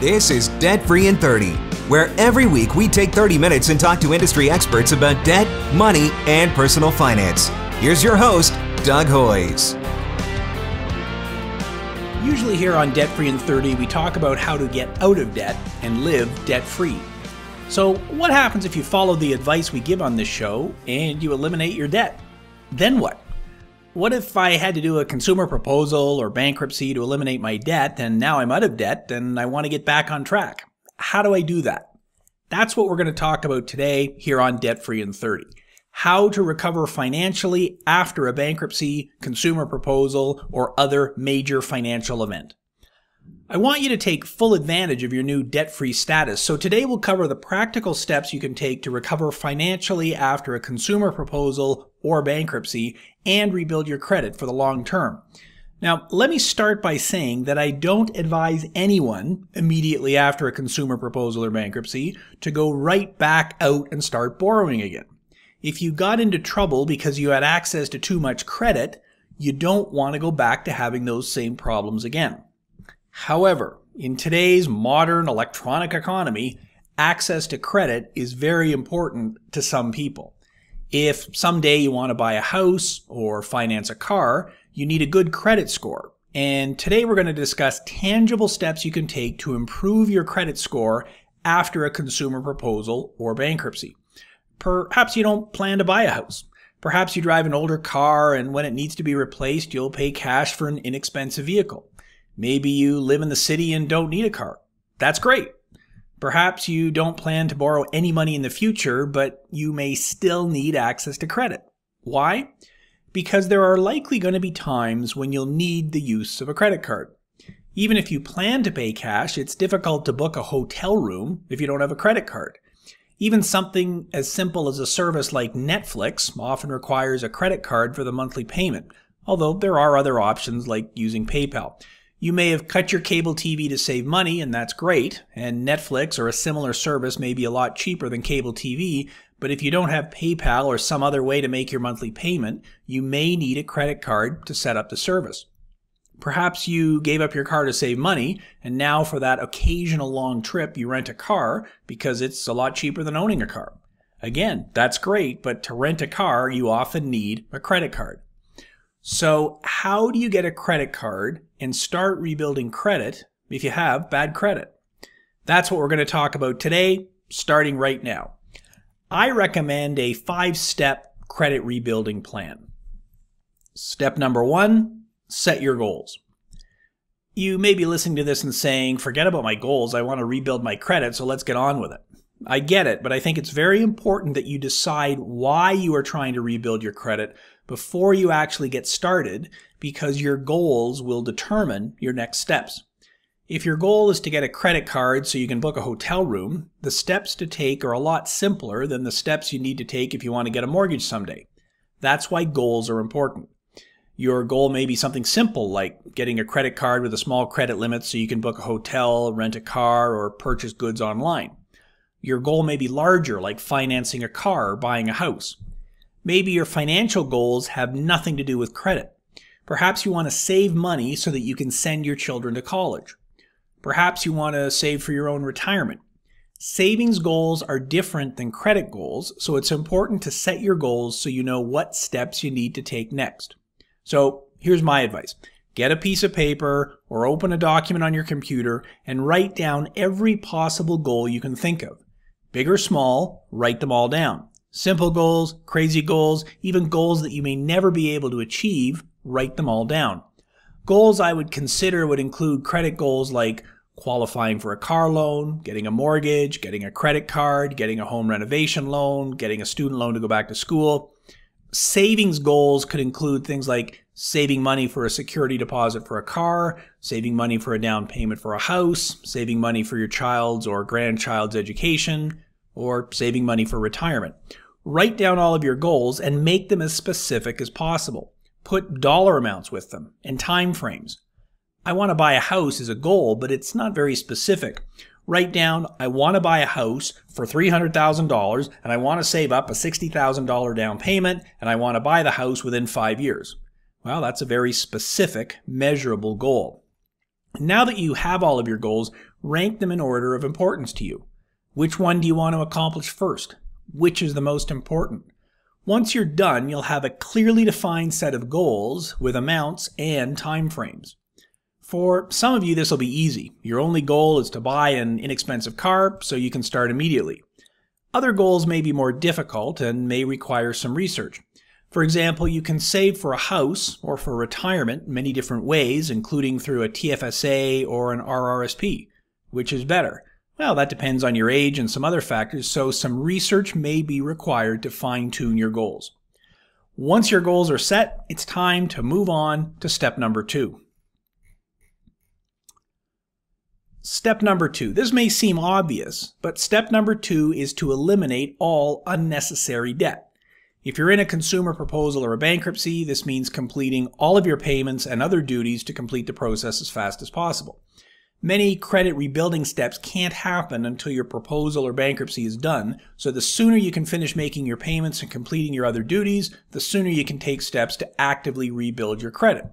This is Debt Free in 30, where every week we take 30 minutes and talk to industry experts about debt, money, and personal finance. Here's your host, Doug Hoyes. Usually, here on Debt Free in 30, we talk about how to get out of debt and live debt free. So, what happens if you follow the advice we give on this show and you eliminate your debt? Then what? What if I had to do a consumer proposal or bankruptcy to eliminate my debt and now I'm out of debt and I want to get back on track? How do I do that? That's what we're going to talk about today here on Debt Free in 30. How to recover financially after a bankruptcy, consumer proposal, or other major financial event. I want you to take full advantage of your new debt free status. So today we'll cover the practical steps you can take to recover financially after a consumer proposal or bankruptcy and rebuild your credit for the long term. Now, let me start by saying that I don't advise anyone immediately after a consumer proposal or bankruptcy to go right back out and start borrowing again. If you got into trouble because you had access to too much credit, you don't want to go back to having those same problems again. However, in today's modern electronic economy, access to credit is very important to some people. If someday you want to buy a house or finance a car, you need a good credit score. And today we're going to discuss tangible steps you can take to improve your credit score after a consumer proposal or bankruptcy. Perhaps you don't plan to buy a house. Perhaps you drive an older car and when it needs to be replaced, you'll pay cash for an inexpensive vehicle. Maybe you live in the city and don't need a car. That's great. Perhaps you don't plan to borrow any money in the future, but you may still need access to credit. Why? Because there are likely going to be times when you'll need the use of a credit card. Even if you plan to pay cash, it's difficult to book a hotel room if you don't have a credit card. Even something as simple as a service like Netflix often requires a credit card for the monthly payment, although there are other options like using PayPal. You may have cut your cable TV to save money, and that's great, and Netflix or a similar service may be a lot cheaper than cable TV, but if you don't have PayPal or some other way to make your monthly payment, you may need a credit card to set up the service. Perhaps you gave up your car to save money, and now for that occasional long trip you rent a car because it's a lot cheaper than owning a car. Again, that's great, but to rent a car, you often need a credit card. So, how do you get a credit card and start rebuilding credit if you have bad credit? That's what we're going to talk about today, starting right now. I recommend a five step credit rebuilding plan. Step number one set your goals. You may be listening to this and saying, forget about my goals. I want to rebuild my credit, so let's get on with it. I get it, but I think it's very important that you decide why you are trying to rebuild your credit before you actually get started because your goals will determine your next steps. If your goal is to get a credit card so you can book a hotel room, the steps to take are a lot simpler than the steps you need to take if you want to get a mortgage someday. That's why goals are important. Your goal may be something simple like getting a credit card with a small credit limit so you can book a hotel, rent a car, or purchase goods online. Your goal may be larger like financing a car or buying a house. Maybe your financial goals have nothing to do with credit. Perhaps you want to save money so that you can send your children to college. Perhaps you want to save for your own retirement. Savings goals are different than credit goals, so it's important to set your goals so you know what steps you need to take next. So here's my advice. Get a piece of paper or open a document on your computer and write down every possible goal you can think of. Big or small, write them all down. Simple goals, crazy goals, even goals that you may never be able to achieve, write them all down. Goals I would consider would include credit goals like qualifying for a car loan, getting a mortgage, getting a credit card, getting a home renovation loan, getting a student loan to go back to school. Savings goals could include things like saving money for a security deposit for a car, saving money for a down payment for a house, saving money for your child's or grandchild's education, or saving money for retirement. Write down all of your goals and make them as specific as possible. Put dollar amounts with them and time frames. I want to buy a house is a goal, but it's not very specific. Write down, I want to buy a house for $300,000 and I want to save up a $60,000 down payment and I want to buy the house within five years. Well, that's a very specific, measurable goal. Now that you have all of your goals, rank them in order of importance to you. Which one do you want to accomplish first? Which is the most important? Once you're done, you'll have a clearly defined set of goals with amounts and timeframes. For some of you, this will be easy. Your only goal is to buy an inexpensive car so you can start immediately. Other goals may be more difficult and may require some research. For example, you can save for a house or for retirement many different ways, including through a TFSA or an RRSP. Which is better? Well, that depends on your age and some other factors, so some research may be required to fine tune your goals. Once your goals are set, it's time to move on to step number two. Step number two. This may seem obvious, but step number two is to eliminate all unnecessary debt. If you're in a consumer proposal or a bankruptcy, this means completing all of your payments and other duties to complete the process as fast as possible. Many credit rebuilding steps can't happen until your proposal or bankruptcy is done, so the sooner you can finish making your payments and completing your other duties, the sooner you can take steps to actively rebuild your credit.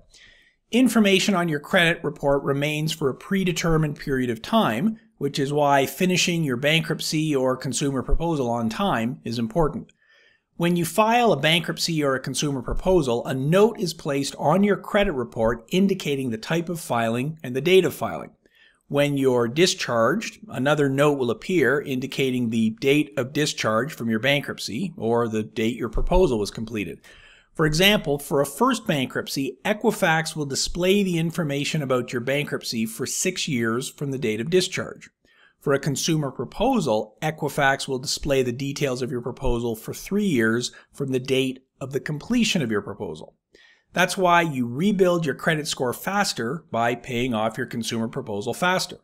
Information on your credit report remains for a predetermined period of time, which is why finishing your bankruptcy or consumer proposal on time is important. When you file a bankruptcy or a consumer proposal, a note is placed on your credit report indicating the type of filing and the date of filing. When you're discharged, another note will appear indicating the date of discharge from your bankruptcy or the date your proposal was completed. For example, for a first bankruptcy, Equifax will display the information about your bankruptcy for six years from the date of discharge. For a consumer proposal, Equifax will display the details of your proposal for three years from the date of the completion of your proposal. That's why you rebuild your credit score faster by paying off your consumer proposal faster.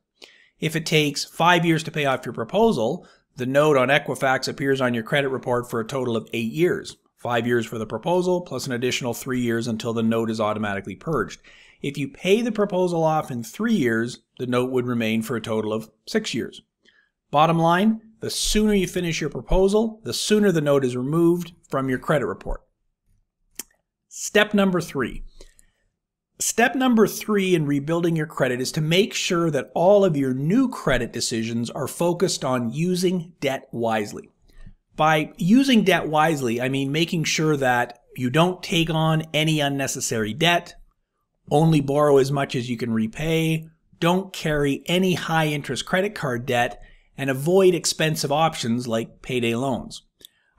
If it takes five years to pay off your proposal, the note on Equifax appears on your credit report for a total of eight years. Five years for the proposal, plus an additional three years until the note is automatically purged. If you pay the proposal off in three years, the note would remain for a total of six years. Bottom line, the sooner you finish your proposal, the sooner the note is removed from your credit report. Step number three. Step number three in rebuilding your credit is to make sure that all of your new credit decisions are focused on using debt wisely. By using debt wisely, I mean making sure that you don't take on any unnecessary debt, only borrow as much as you can repay, don't carry any high interest credit card debt, and avoid expensive options like payday loans.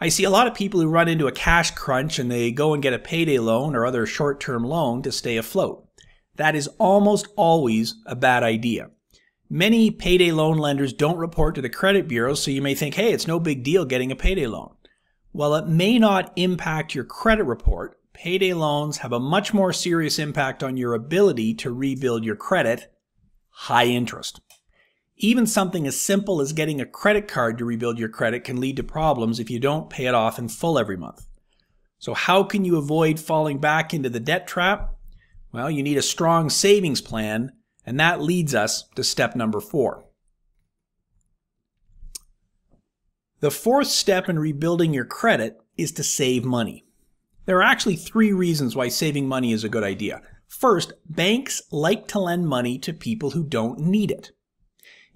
I see a lot of people who run into a cash crunch and they go and get a payday loan or other short term loan to stay afloat. That is almost always a bad idea. Many payday loan lenders don't report to the credit bureau, so you may think, hey, it's no big deal getting a payday loan. While it may not impact your credit report, payday loans have a much more serious impact on your ability to rebuild your credit high interest. Even something as simple as getting a credit card to rebuild your credit can lead to problems if you don't pay it off in full every month. So, how can you avoid falling back into the debt trap? Well, you need a strong savings plan, and that leads us to step number four. The fourth step in rebuilding your credit is to save money. There are actually three reasons why saving money is a good idea. First, banks like to lend money to people who don't need it.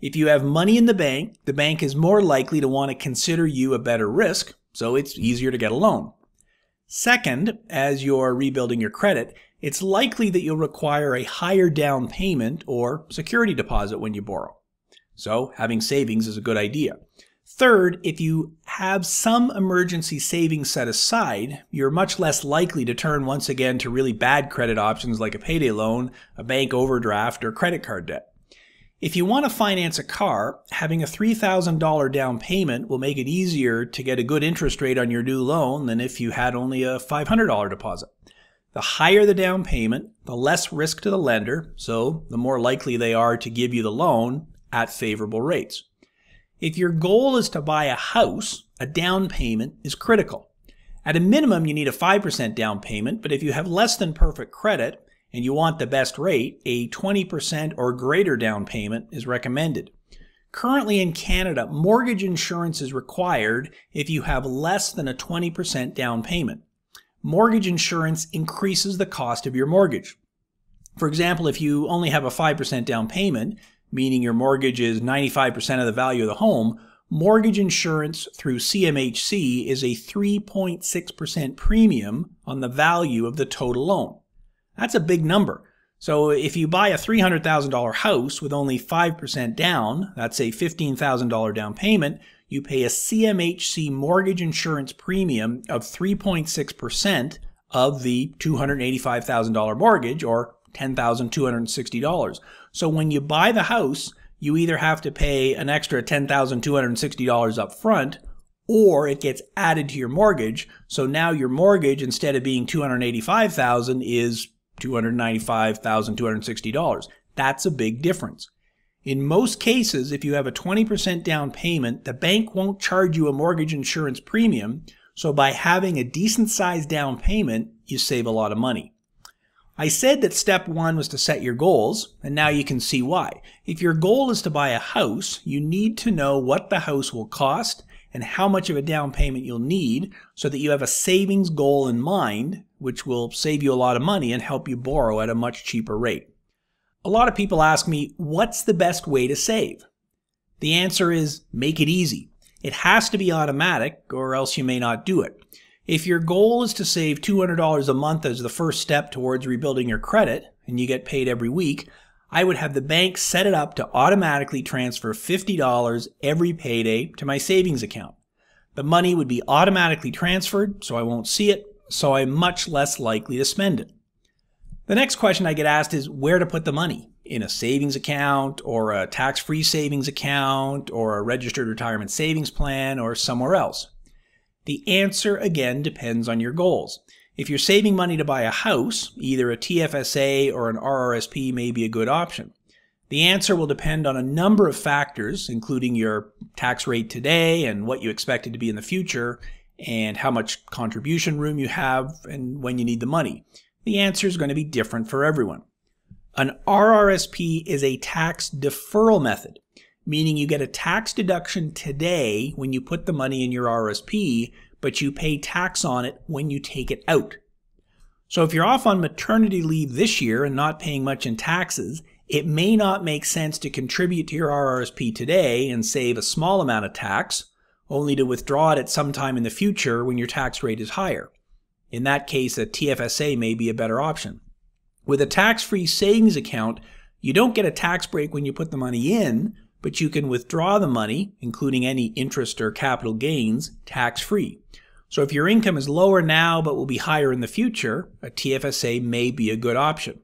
If you have money in the bank, the bank is more likely to want to consider you a better risk, so it's easier to get a loan. Second, as you're rebuilding your credit, it's likely that you'll require a higher down payment or security deposit when you borrow. So having savings is a good idea. Third, if you have some emergency savings set aside, you're much less likely to turn once again to really bad credit options like a payday loan, a bank overdraft, or credit card debt. If you want to finance a car, having a $3,000 down payment will make it easier to get a good interest rate on your new loan than if you had only a $500 deposit. The higher the down payment, the less risk to the lender, so the more likely they are to give you the loan at favorable rates. If your goal is to buy a house, a down payment is critical. At a minimum, you need a 5% down payment, but if you have less than perfect credit, and you want the best rate, a 20% or greater down payment is recommended. Currently in Canada, mortgage insurance is required if you have less than a 20% down payment. Mortgage insurance increases the cost of your mortgage. For example, if you only have a 5% down payment, meaning your mortgage is 95% of the value of the home, mortgage insurance through CMHC is a 3.6% premium on the value of the total loan. That's a big number. So if you buy a $300,000 house with only 5% down, that's a $15,000 down payment, you pay a CMHC mortgage insurance premium of 3.6% of the $285,000 mortgage or $10,260. So when you buy the house, you either have to pay an extra $10,260 up front or it gets added to your mortgage. So now your mortgage instead of being 285,000 is $295,260. That's a big difference. In most cases, if you have a 20% down payment, the bank won't charge you a mortgage insurance premium. So by having a decent sized down payment, you save a lot of money. I said that step one was to set your goals, and now you can see why. If your goal is to buy a house, you need to know what the house will cost and how much of a down payment you'll need so that you have a savings goal in mind, which will save you a lot of money and help you borrow at a much cheaper rate. A lot of people ask me, what's the best way to save? The answer is make it easy. It has to be automatic or else you may not do it. If your goal is to save $200 a month as the first step towards rebuilding your credit, and you get paid every week, I would have the bank set it up to automatically transfer $50 every payday to my savings account. The money would be automatically transferred, so I won't see it, so I'm much less likely to spend it. The next question I get asked is where to put the money in a savings account or a tax free savings account or a registered retirement savings plan or somewhere else. The answer again depends on your goals. If you're saving money to buy a house, either a TFSA or an RRSP may be a good option. The answer will depend on a number of factors, including your tax rate today and what you expect it to be in the future, and how much contribution room you have and when you need the money. The answer is going to be different for everyone. An RRSP is a tax deferral method meaning you get a tax deduction today when you put the money in your RSP, but you pay tax on it when you take it out. So if you're off on maternity leave this year and not paying much in taxes, it may not make sense to contribute to your RRSP today and save a small amount of tax, only to withdraw it at some time in the future when your tax rate is higher. In that case, a TFSA may be a better option. With a tax-free savings account, you don't get a tax break when you put the money in, but you can withdraw the money, including any interest or capital gains, tax free. So if your income is lower now but will be higher in the future, a TFSA may be a good option.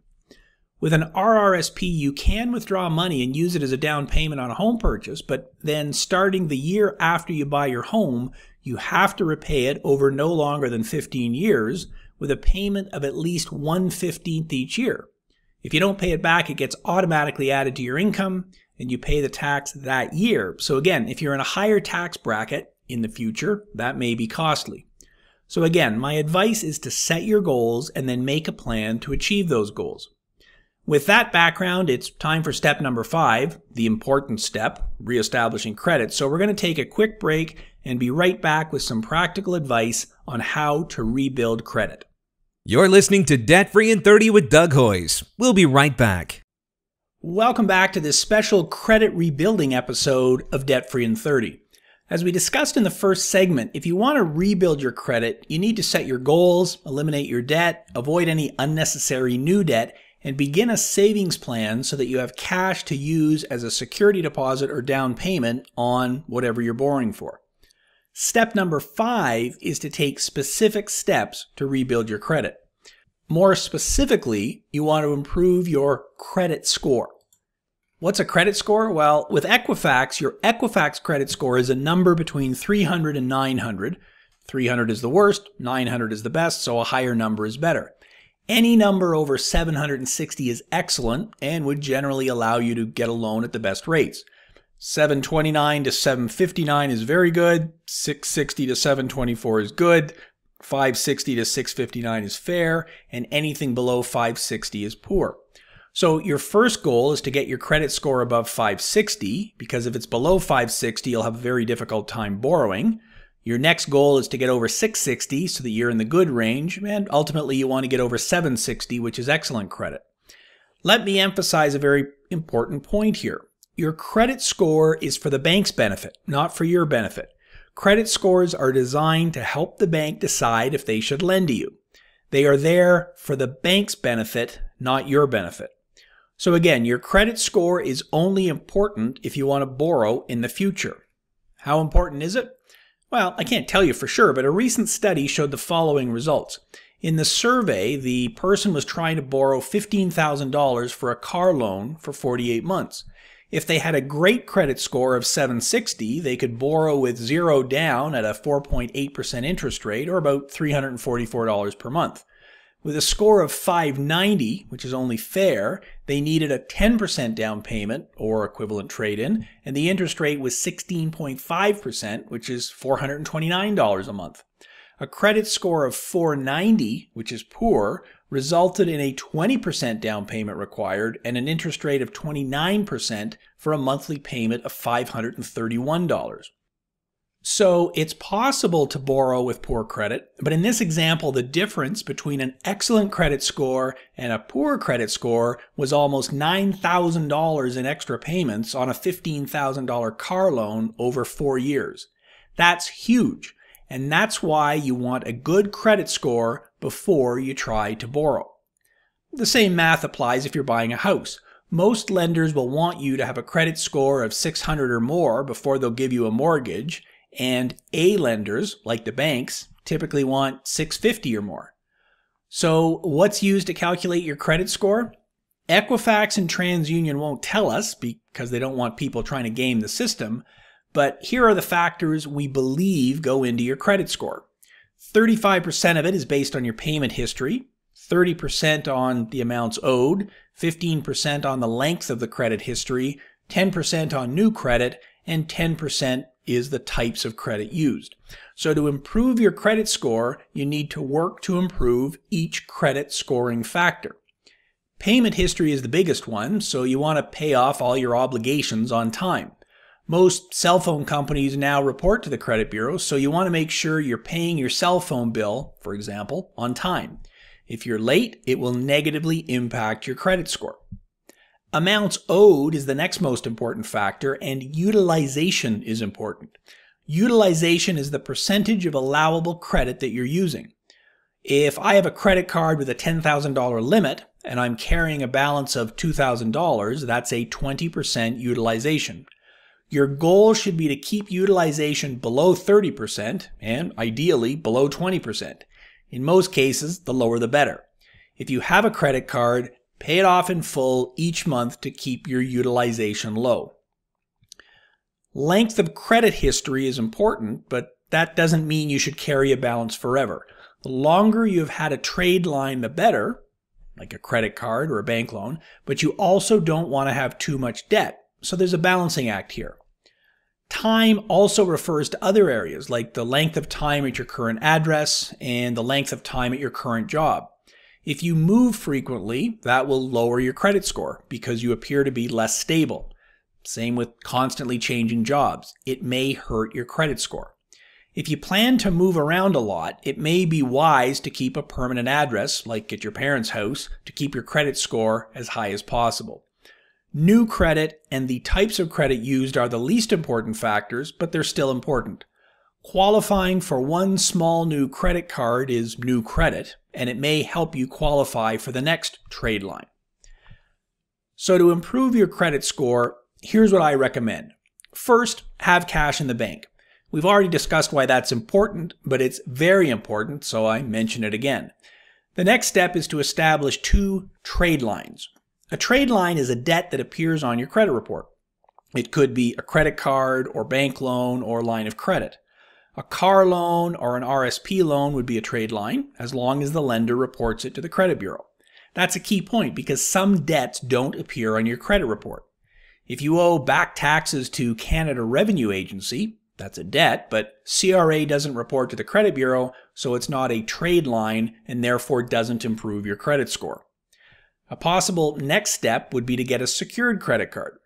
With an RRSP, you can withdraw money and use it as a down payment on a home purchase, but then starting the year after you buy your home, you have to repay it over no longer than 15 years with a payment of at least 1 15th each year. If you don't pay it back, it gets automatically added to your income and you pay the tax that year. So again, if you're in a higher tax bracket in the future, that may be costly. So again, my advice is to set your goals and then make a plan to achieve those goals. With that background, it's time for step number five, the important step, reestablishing credit. So we're going to take a quick break and be right back with some practical advice on how to rebuild credit. You're listening to Debt Free in 30 with Doug Hoyes. We'll be right back. Welcome back to this special credit rebuilding episode of Debt Free in 30. As we discussed in the first segment, if you want to rebuild your credit, you need to set your goals, eliminate your debt, avoid any unnecessary new debt, and begin a savings plan so that you have cash to use as a security deposit or down payment on whatever you're borrowing for. Step number five is to take specific steps to rebuild your credit. More specifically, you want to improve your credit score. What's a credit score? Well, with Equifax, your Equifax credit score is a number between 300 and 900. 300 is the worst, 900 is the best, so a higher number is better. Any number over 760 is excellent and would generally allow you to get a loan at the best rates. 729 to 759 is very good, 660 to 724 is good, 560 to 659 is fair, and anything below 560 is poor. So your first goal is to get your credit score above 560, because if it's below 560, you'll have a very difficult time borrowing. Your next goal is to get over 660 so that you're in the good range, and ultimately you want to get over 760, which is excellent credit. Let me emphasize a very important point here. Your credit score is for the bank's benefit, not for your benefit. Credit scores are designed to help the bank decide if they should lend to you. They are there for the bank's benefit, not your benefit. So again, your credit score is only important if you want to borrow in the future. How important is it? Well, I can't tell you for sure, but a recent study showed the following results. In the survey, the person was trying to borrow $15,000 for a car loan for 48 months. If they had a great credit score of 760, they could borrow with zero down at a 4.8% interest rate or about $344 per month. With a score of 590, which is only fair, they needed a 10% down payment or equivalent trade in, and the interest rate was 16.5%, which is $429 a month. A credit score of 490, which is poor, resulted in a 20% down payment required and an interest rate of 29% for a monthly payment of $531. So it's possible to borrow with poor credit, but in this example, the difference between an excellent credit score and a poor credit score was almost $9,000 in extra payments on a $15,000 car loan over four years. That's huge, and that's why you want a good credit score before you try to borrow. The same math applies if you're buying a house. Most lenders will want you to have a credit score of 600 or more before they'll give you a mortgage, and A lenders, like the banks, typically want 650 or more. So, what's used to calculate your credit score? Equifax and TransUnion won't tell us because they don't want people trying to game the system, but here are the factors we believe go into your credit score. 35% of it is based on your payment history, 30% on the amounts owed, 15% on the length of the credit history, 10% on new credit, and 10% is the types of credit used. So to improve your credit score, you need to work to improve each credit scoring factor. Payment history is the biggest one, so you want to pay off all your obligations on time. Most cell phone companies now report to the credit bureau, so you want to make sure you're paying your cell phone bill, for example, on time. If you're late, it will negatively impact your credit score. Amounts owed is the next most important factor, and utilization is important. Utilization is the percentage of allowable credit that you're using. If I have a credit card with a $10,000 limit and I'm carrying a balance of $2,000, that's a 20% utilization. Your goal should be to keep utilization below 30% and ideally below 20%. In most cases, the lower the better. If you have a credit card, Pay it off in full each month to keep your utilization low. Length of credit history is important, but that doesn't mean you should carry a balance forever. The longer you've had a trade line, the better, like a credit card or a bank loan, but you also don't want to have too much debt. So there's a balancing act here. Time also refers to other areas like the length of time at your current address and the length of time at your current job. If you move frequently, that will lower your credit score because you appear to be less stable. Same with constantly changing jobs. It may hurt your credit score. If you plan to move around a lot, it may be wise to keep a permanent address, like at your parents' house, to keep your credit score as high as possible. New credit and the types of credit used are the least important factors, but they're still important. Qualifying for one small new credit card is new credit, and it may help you qualify for the next trade line. So to improve your credit score, here's what I recommend. First, have cash in the bank. We've already discussed why that's important, but it's very important, so I mention it again. The next step is to establish two trade lines. A trade line is a debt that appears on your credit report. It could be a credit card or bank loan or line of credit. A car loan or an RSP loan would be a trade line as long as the lender reports it to the credit bureau. That's a key point because some debts don't appear on your credit report. If you owe back taxes to Canada Revenue Agency, that's a debt, but CRA doesn't report to the credit bureau, so it's not a trade line and therefore doesn't improve your credit score. A possible next step would be to get a secured credit card.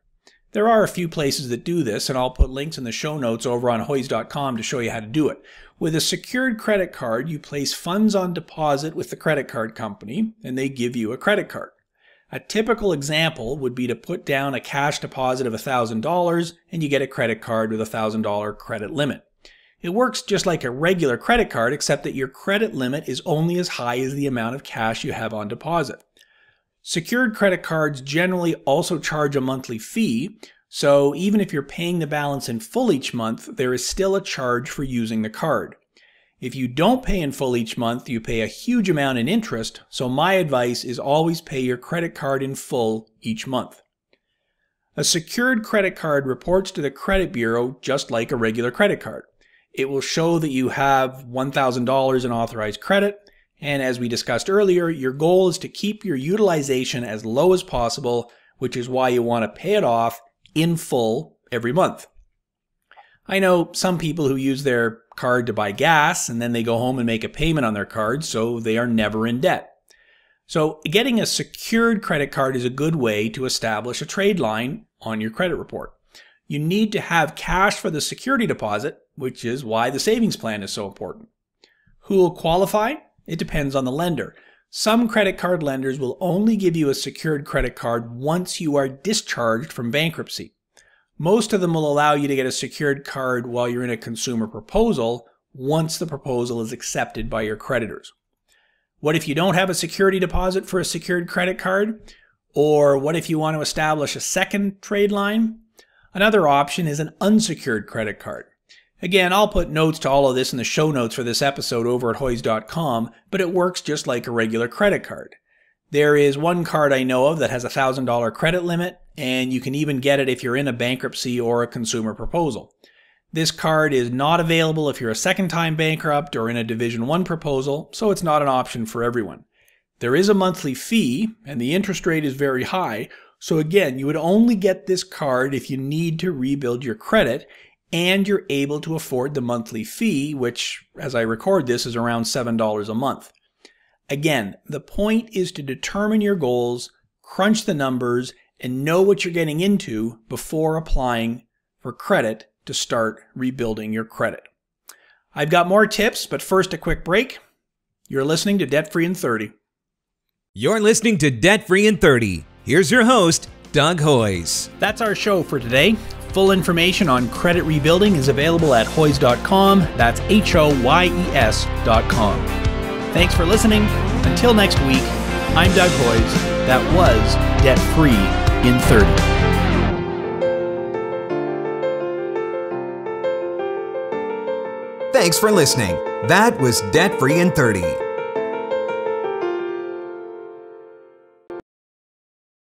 There are a few places that do this, and I'll put links in the show notes over on Hoyes.com to show you how to do it. With a secured credit card, you place funds on deposit with the credit card company, and they give you a credit card. A typical example would be to put down a cash deposit of $1,000 and you get a credit card with a $1,000 credit limit. It works just like a regular credit card, except that your credit limit is only as high as the amount of cash you have on deposit. Secured credit cards generally also charge a monthly fee, so even if you're paying the balance in full each month, there is still a charge for using the card. If you don't pay in full each month, you pay a huge amount in interest, so my advice is always pay your credit card in full each month. A secured credit card reports to the credit bureau just like a regular credit card. It will show that you have $1,000 in authorized credit, and as we discussed earlier, your goal is to keep your utilization as low as possible, which is why you want to pay it off in full every month. I know some people who use their card to buy gas and then they go home and make a payment on their card, so they are never in debt. So, getting a secured credit card is a good way to establish a trade line on your credit report. You need to have cash for the security deposit, which is why the savings plan is so important. Who will qualify? It depends on the lender. Some credit card lenders will only give you a secured credit card once you are discharged from bankruptcy. Most of them will allow you to get a secured card while you're in a consumer proposal once the proposal is accepted by your creditors. What if you don't have a security deposit for a secured credit card? Or what if you want to establish a second trade line? Another option is an unsecured credit card. Again, I'll put notes to all of this in the show notes for this episode over at hoyes.com, but it works just like a regular credit card. There is one card I know of that has a $1,000 credit limit, and you can even get it if you're in a bankruptcy or a consumer proposal. This card is not available if you're a second time bankrupt or in a Division 1 proposal, so it's not an option for everyone. There is a monthly fee, and the interest rate is very high, so again, you would only get this card if you need to rebuild your credit and you're able to afford the monthly fee, which, as I record this, is around $7 a month. Again, the point is to determine your goals, crunch the numbers, and know what you're getting into before applying for credit to start rebuilding your credit. I've got more tips, but first a quick break. You're listening to Debt Free in 30. You're listening to Debt Free in 30. Here's your host, Doug Hoyes. That's our show for today. Full information on credit rebuilding is available at hoyes.com. That's H O Y E S.com. Thanks for listening. Until next week, I'm Doug Hoyes. That was Debt Free in 30. Thanks for listening. That was Debt Free in 30.